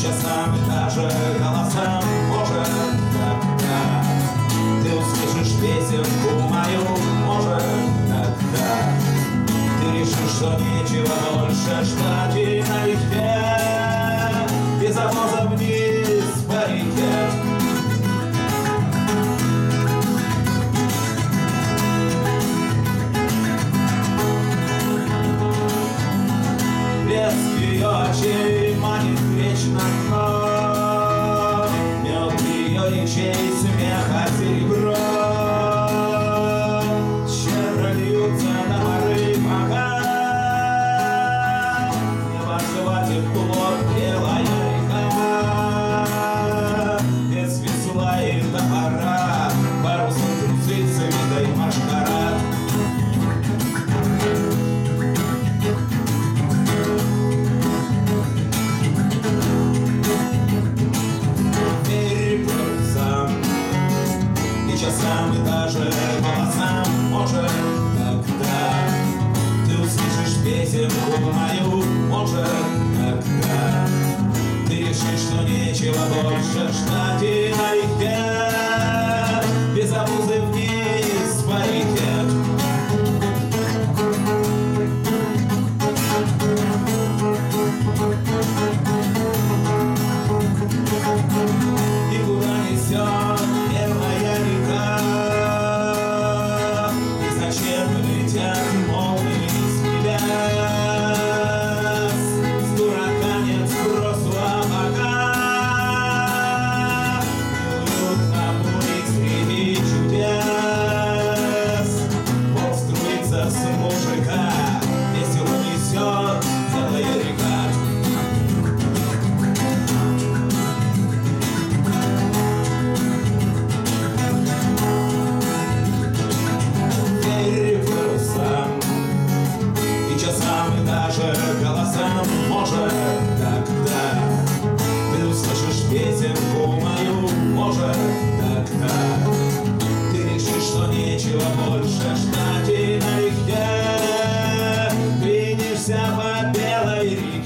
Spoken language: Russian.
часам, даже голосам, может, тогда ты услышишь песенку мою, может, тогда ты решишь, что нечего больше ждать. И на лихве без обоза вниз парикет. Лес ее очей манит лишь на дно Мелкий ее речей смех. луною, может, тогда, Ты решишь, что нечего больше ждать и найдешь часам и даже голосам Может, тогда ты услышишь песенку мою Может, тогда ты решишь, что нечего больше ждать И налегке двинешься по белой реке.